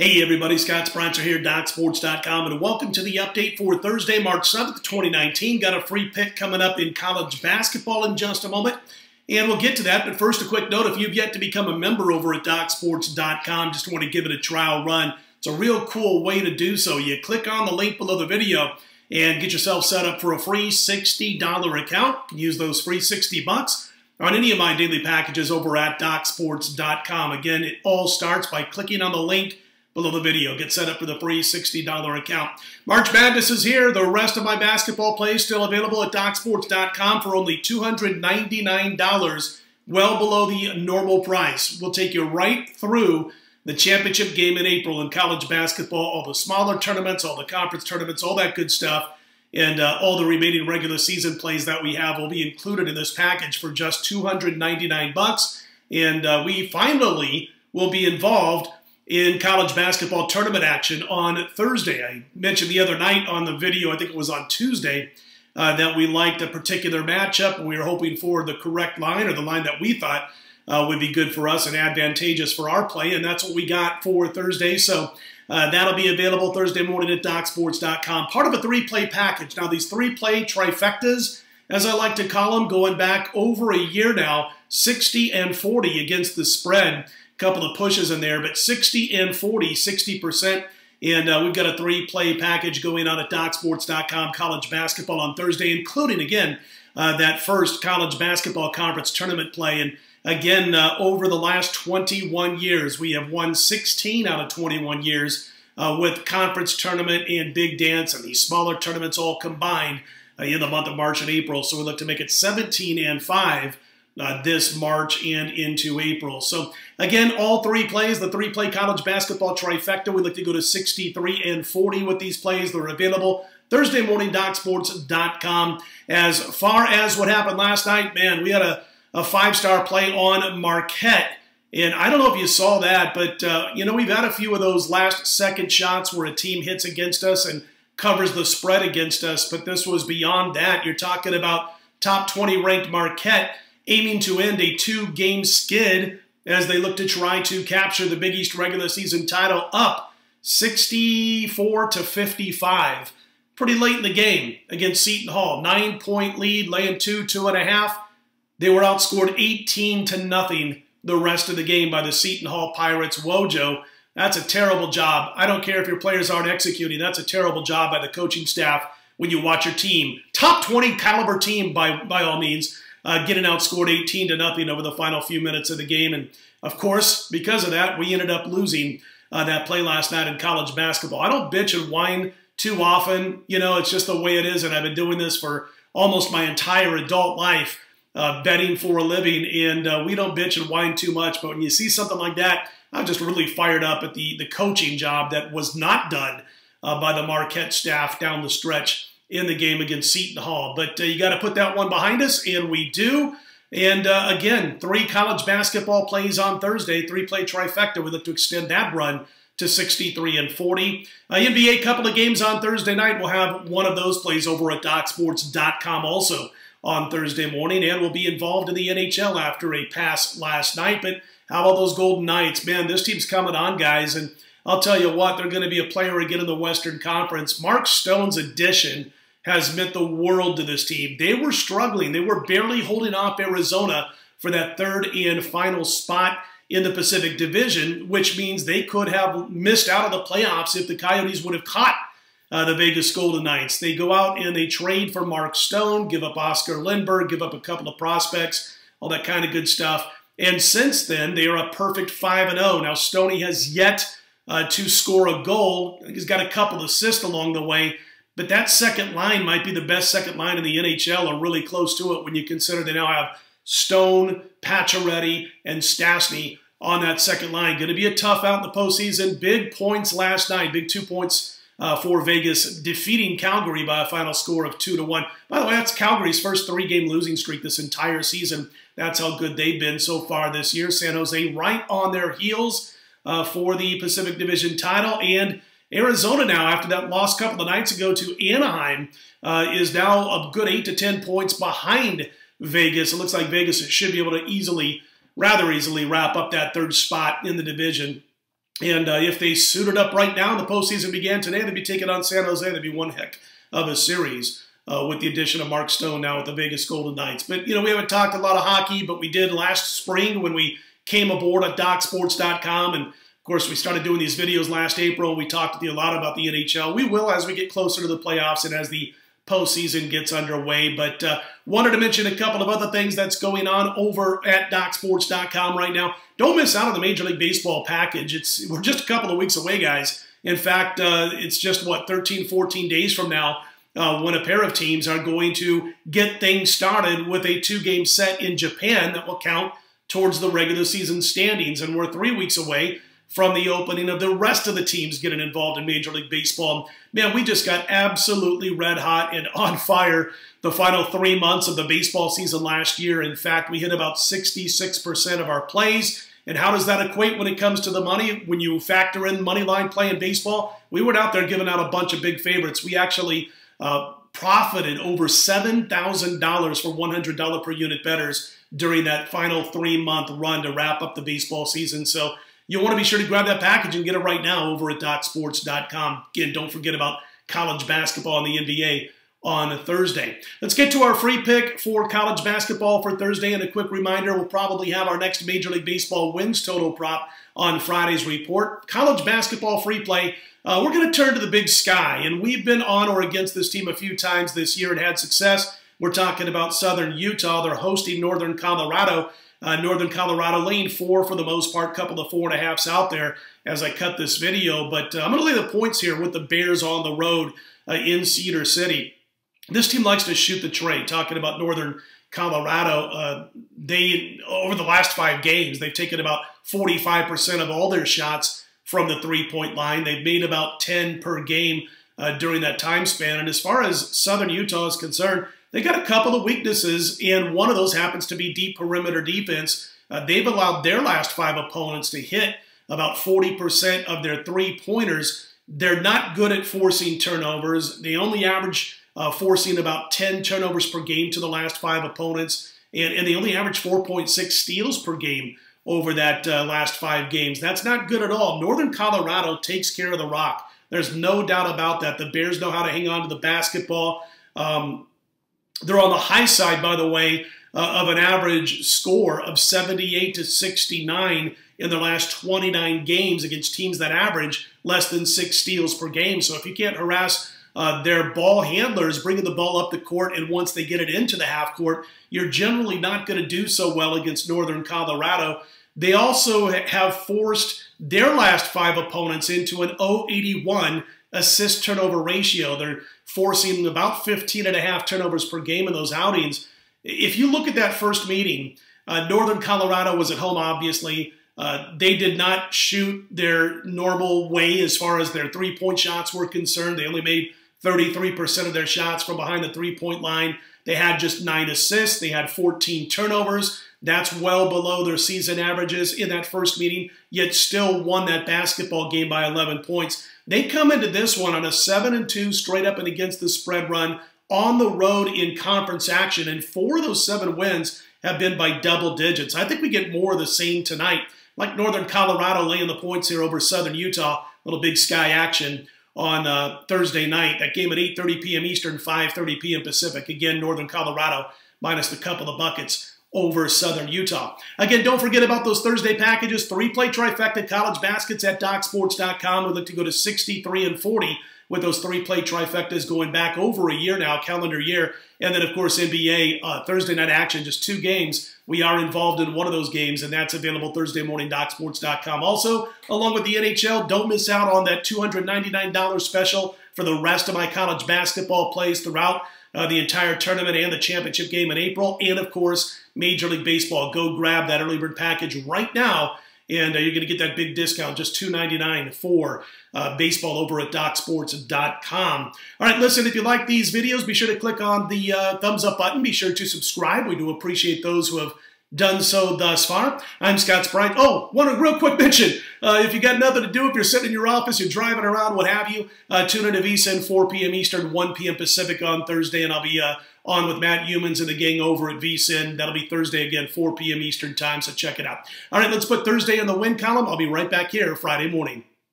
Hey everybody, Scott Spreitzer here, DocSports.com, and welcome to the update for Thursday, March 7th, 2019. Got a free pick coming up in college basketball in just a moment, and we'll get to that. But first, a quick note, if you've yet to become a member over at DocSports.com, just want to give it a trial run. It's a real cool way to do so. You click on the link below the video and get yourself set up for a free $60 account. You can use those free 60 bucks on any of my daily packages over at DocSports.com. Again, it all starts by clicking on the link below the video. Get set up for the free $60 account. March Madness is here. The rest of my basketball plays still available at DocSports.com for only $299, well below the normal price. We'll take you right through the championship game in April in college basketball, all the smaller tournaments, all the conference tournaments, all that good stuff. And uh, all the remaining regular season plays that we have will be included in this package for just 299 bucks. And uh, we finally will be involved in college basketball tournament action on Thursday. I mentioned the other night on the video, I think it was on Tuesday, uh, that we liked a particular matchup and we were hoping for the correct line or the line that we thought uh, would be good for us and advantageous for our play, and that's what we got for Thursday. So uh, that'll be available Thursday morning at DocSports.com. Part of a three-play package. Now, these three-play trifectas, as I like to call them, going back over a year now, 60 and 40 against the spread couple of pushes in there, but 60 and 40, 60%. And uh, we've got a three play package going on at DocSports.com college basketball on Thursday, including, again, uh, that first college basketball conference tournament play. And again, uh, over the last 21 years, we have won 16 out of 21 years uh, with conference tournament and big dance and these smaller tournaments all combined uh, in the month of March and April. So we look to make it 17 and 5 uh, this March and into April. So again, all three plays, the three-play college basketball trifecta, we like to go to 63 and 40 with these plays. They're available Thursday morning, DocSports.com. As far as what happened last night, man, we had a, a five-star play on Marquette. And I don't know if you saw that, but, uh, you know, we've had a few of those last-second shots where a team hits against us and covers the spread against us, but this was beyond that. You're talking about top 20 ranked Marquette aiming to end a two game skid as they look to try to capture the Big East regular season title up 64 to 55. Pretty late in the game against Seton Hall. Nine point lead, laying two, two and a half. They were outscored 18 to nothing the rest of the game by the Seton Hall Pirates. Wojo, that's a terrible job. I don't care if your players aren't executing. That's a terrible job by the coaching staff when you watch your team. Top 20 caliber team by, by all means uh, getting outscored 18 to nothing over the final few minutes of the game. And of course, because of that, we ended up losing uh, that play last night in college basketball. I don't bitch and whine too often. You know, it's just the way it is. And I've been doing this for almost my entire adult life, uh, betting for a living. And uh, we don't bitch and whine too much. But when you see something like that, I'm just really fired up at the, the coaching job that was not done uh, by the Marquette staff down the stretch in the game against Seton Hall. But uh, you got to put that one behind us, and we do. And uh, again, three college basketball plays on Thursday, three play trifecta. We look to extend that run to 63 and 40. Uh, NBA couple of games on Thursday night. We'll have one of those plays over at DocSports.com also on Thursday morning, and we'll be involved in the NHL after a pass last night. But how about those Golden Knights? Man, this team's coming on, guys, and I'll tell you what, they're going to be a player again in the Western Conference. Mark Stone's addition has meant the world to this team. They were struggling. They were barely holding off Arizona for that third and final spot in the Pacific Division, which means they could have missed out of the playoffs if the Coyotes would have caught uh, the Vegas Golden Knights. They go out and they trade for Mark Stone, give up Oscar Lindberg, give up a couple of prospects, all that kind of good stuff. And since then, they are a perfect 5 0. Now, Stoney has yet uh, to score a goal. He's got a couple assists along the way. But that second line might be the best second line in the NHL or really close to it when you consider they now have Stone, Pacioretty, and Stastny on that second line. Going to be a tough out in the postseason. Big points last night, big two points uh, for Vegas, defeating Calgary by a final score of two to one. By the way, that's Calgary's first three-game losing streak this entire season. That's how good they've been so far this year. San Jose right on their heels uh, for the Pacific Division title, and Arizona now, after that loss a couple of nights ago to Anaheim, uh, is now a good 8 to 10 points behind Vegas. It looks like Vegas should be able to easily, rather easily, wrap up that third spot in the division. And uh, if they suited up right now the postseason began today, they'd be taking on San Jose. That'd be one heck of a series uh, with the addition of Mark Stone now with the Vegas Golden Knights. But, you know, we haven't talked a lot of hockey, but we did last spring when we came aboard at DocSports.com. And, course, we started doing these videos last April. We talked to you a lot about the NHL. We will as we get closer to the playoffs and as the postseason gets underway. But uh, wanted to mention a couple of other things that's going on over at DocSports.com right now. Don't miss out on the Major League Baseball package. It's We're just a couple of weeks away, guys. In fact, uh, it's just, what, 13, 14 days from now uh, when a pair of teams are going to get things started with a two-game set in Japan that will count towards the regular season standings. And we're three weeks away from the opening of the rest of the teams getting involved in Major League Baseball. Man, we just got absolutely red hot and on fire the final three months of the baseball season last year. In fact, we hit about 66% of our plays. And how does that equate when it comes to the money? When you factor in money line play in baseball, we went out there giving out a bunch of big favorites. We actually uh, profited over $7,000 for $100 per unit bettors during that final three month run to wrap up the baseball season. So you'll want to be sure to grab that package and get it right now over at DocSports.com. Again, don't forget about college basketball and the NBA on Thursday. Let's get to our free pick for college basketball for Thursday. And a quick reminder, we'll probably have our next Major League Baseball wins total prop on Friday's report. College basketball free play. Uh, we're going to turn to the big sky. And we've been on or against this team a few times this year and had success. We're talking about Southern Utah. They're hosting Northern Colorado. Uh, Northern Colorado lane four for the most part, couple of four and a halfs out there as I cut this video. But uh, I'm going to lay the points here with the Bears on the road uh, in Cedar City. This team likes to shoot the trade. Talking about Northern Colorado, uh, they over the last five games they've taken about 45% of all their shots from the three-point line. They've made about 10 per game uh, during that time span. And as far as Southern Utah is concerned, they got a couple of weaknesses, and one of those happens to be deep perimeter defense. Uh, they've allowed their last five opponents to hit about 40% of their three pointers. They're not good at forcing turnovers. They only average uh, forcing about 10 turnovers per game to the last five opponents, and, and they only average 4.6 steals per game over that uh, last five games. That's not good at all. Northern Colorado takes care of the rock. There's no doubt about that. The Bears know how to hang on to the basketball. Um, they're on the high side, by the way, uh, of an average score of 78 to 69 in their last 29 games against teams that average less than six steals per game. So if you can't harass uh, their ball handlers bringing the ball up the court, and once they get it into the half court, you're generally not going to do so well against Northern Colorado. They also have forced their last five opponents into an 081 assist turnover ratio. They're forcing about 15 and a half turnovers per game in those outings. If you look at that first meeting, uh, Northern Colorado was at home, obviously. Uh, they did not shoot their normal way as far as their three point shots were concerned. They only made 33% of their shots from behind the three point line. They had just nine assists, they had 14 turnovers. That's well below their season averages in that first meeting, yet still won that basketball game by 11 points. They come into this one on a 7 and 2 straight up and against the spread run on the road in conference action, and four of those seven wins have been by double digits. I think we get more of the same tonight, like Northern Colorado laying the points here over Southern Utah. Little big sky action on uh, Thursday night. That game at 8:30 p.m. Eastern, 5:30 p.m. Pacific. Again, Northern Colorado minus the couple of buckets over Southern Utah. Again, don't forget about those Thursday packages. Three-play trifecta college baskets at DocSports.com. We look to go to 63 and 40 with those three-play trifectas going back over a year now, calendar year. And then, of course, NBA uh, Thursday night action, just two games. We are involved in one of those games, and that's available Thursday morning, DocSports.com. Also, along with the NHL, don't miss out on that $299 special for the rest of my college basketball plays throughout uh, the entire tournament and the championship game in April. And, of course, Major League Baseball. Go grab that early bird package right now, and uh, you're going to get that big discount, just $2.99 for uh, baseball over at DocSports.com. All right, listen, if you like these videos, be sure to click on the uh, thumbs up button. Be sure to subscribe. We do appreciate those who have done so thus far. I'm Scott Sprite. Oh, one real quick mention. Uh, if you got nothing to do, if you're sitting in your office, you're driving around, what have you, uh, tune in to VSIN 4 p.m. Eastern, 1 p.m. Pacific on Thursday, and I'll be uh, on with Matt Youmans and the gang over at VSIN. That'll be Thursday again, 4 p.m. Eastern time, so check it out. All right, let's put Thursday in the win column. I'll be right back here Friday morning.